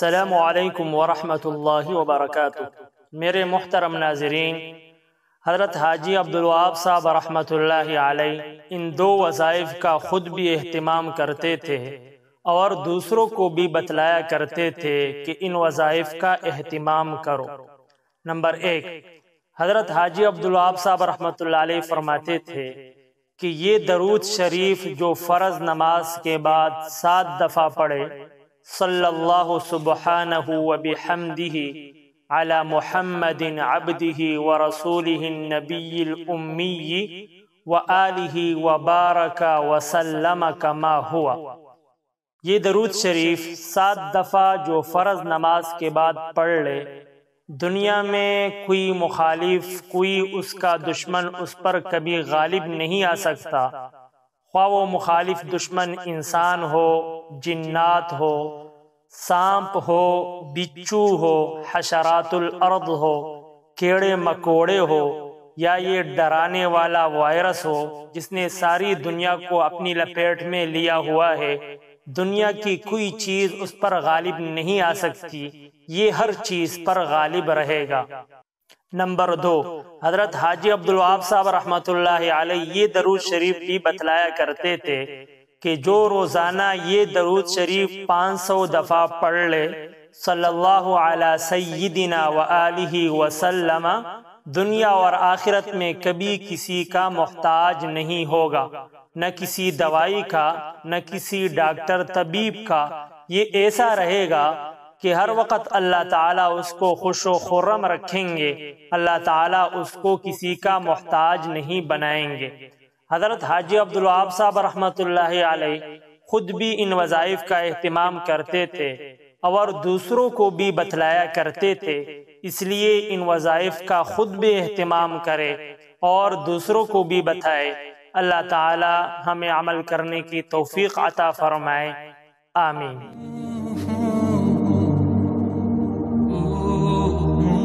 السلام علیکم ورحمۃ اللہ وبرکاتہ۔ میرے محترم ناظرین، حضرت حاجی عبدالواب صاحب رحمۃ اللہ علیہ ان دو وظائف کا خود بھی اہتمام کرتے تھے اور دوسروں کو بھی بتلایا کرتے تھے کہ ان وظائف کا اہتمام کرو۔ نمبر ایک، حضرت حاجی عبدالواب صاحب رحمۃ اللہ علیہ فرماتے تھے کہ یہ درود شریف جو فرض نماز کے بعد سات دفعہ پڑھے صلی اللہ سبحانہ و بحمدہ علی محمد عبدہ و رسولہ النبی الامی و آلہ و بارک و سلم کما ہوا یہ درود شریف سات دفعہ جو فرض نماز کے بعد پڑھ لے، دنیا میں کوئی مخالف، کوئی اس کا دشمن اس پر کبھی غالب نہیں آ سکتا۔ خواہ وہ مخالف دشمن انسان ہو جنات ہو، سانپ ہو بچو ہو حشرات الارض ہو، کیڑے مکوڑے ہو، یا یہ ڈرانے والا وائرس ہو، جس نے ساری دنیا کو اپنی لپیٹ میں لیا ہوا ہے، دنیا کی کوئی چیز اس پر غالب نہیں آ سکتی، یہ ہر چیز پر غالب رہے گا۔ نمبر دو، حضرت حاجی عبدالواب صاحب رحمت اللہ علیہ یہ درود شریف بھی بتلایا کرتے تھے کہ جو روزانہ یہ درود شریف پانچ سو دفعہ پڑھ لے، صلی اللہ علیہ سیدنا و آلہ وسلم، دنیا اور آخرت میں کبھی کسی کا محتاج نہیں ہوگا، نہ کسی دوائی کا، نہ کسی ڈاکٹر طبیب کا۔ یہ ایسا رہے گا کہ ہر وقت اللہ تعالیٰ اس کو خوش و خرم رکھیں گے، اللہ تعالیٰ اس کو کسی کا محتاج نہیں بنائیں گے۔ حضرت حاجی عبدالواب صاحب رحمت اللہ علیہ خود بھی ان وظائف کا اہتمام کرتے تھے اور دوسروں کو بھی بتلایا کرتے تھے۔ اس لیے ان وظائف کا خود بھی اہتمام کرے اور دوسروں کو بھی بتائے۔ اللہ تعالی ہمیں عمل کرنے کی توفیق عطا فرمائے۔ آمین۔